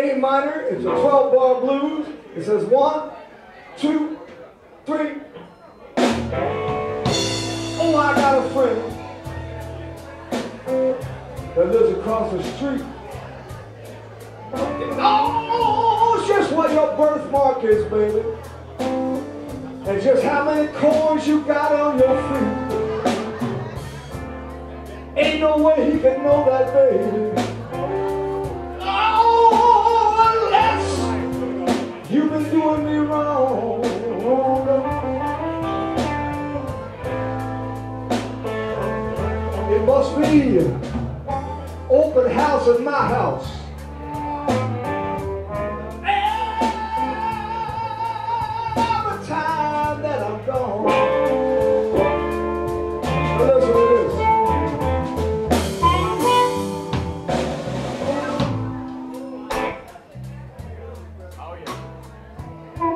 A minor. It's a 12 bar blues. It says one, two, three. Oh, I got a friend that lives across the street. Oh, it's just what your birthmark is, baby. And just how many corns you got on your feet. Ain't no way he can know that, baby. You've been doing me wrong. It must be open house in my house.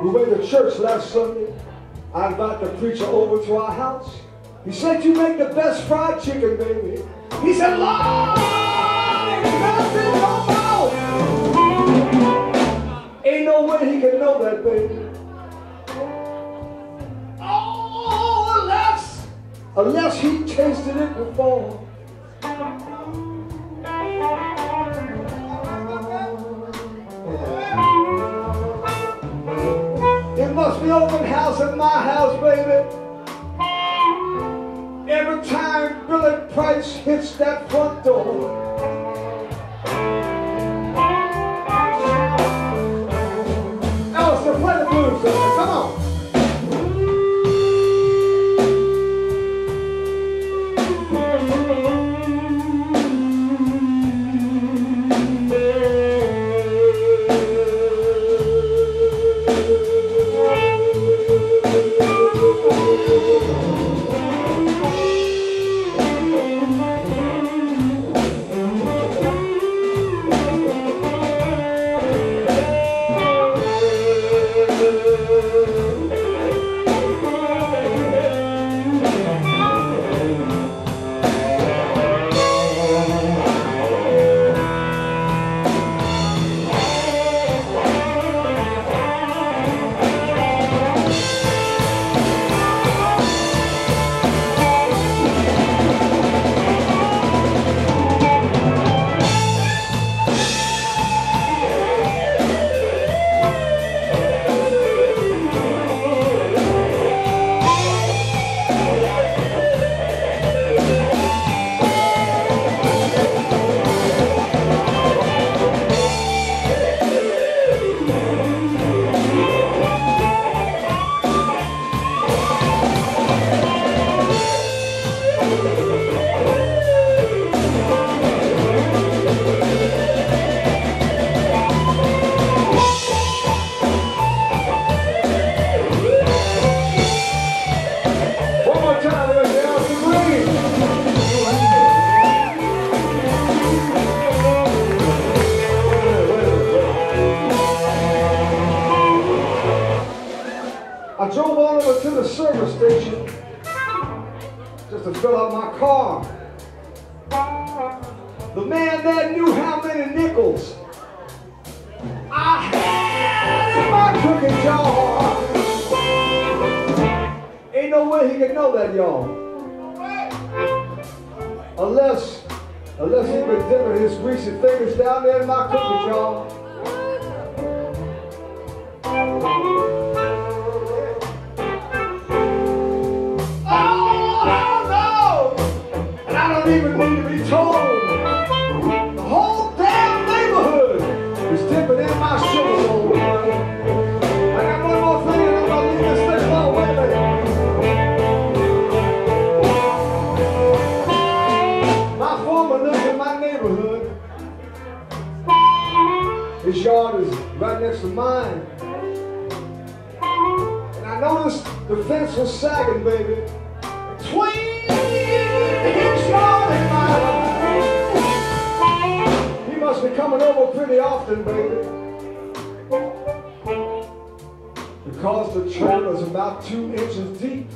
We went to church last Sunday. I invited the preacher over to our house. He said, you make the best fried chicken, baby. He said, Lord, it's nothing no more. Ain't no way he can know that, baby. Oh, unless, unless he tasted it before. Be open house at my house, baby. Every time Billy Price hits that front door. Elsa, play the blues, up my car. The man that knew how many nickels I had in my cookie jar. Ain't no way he could know that, y'all. Unless, unless he been dipping his greasy fingers down there in my cookie jar. And I noticed the fence was sagging, baby. His yard and mine. He must be coming over pretty often, baby. Because the trailer is about two inches deep.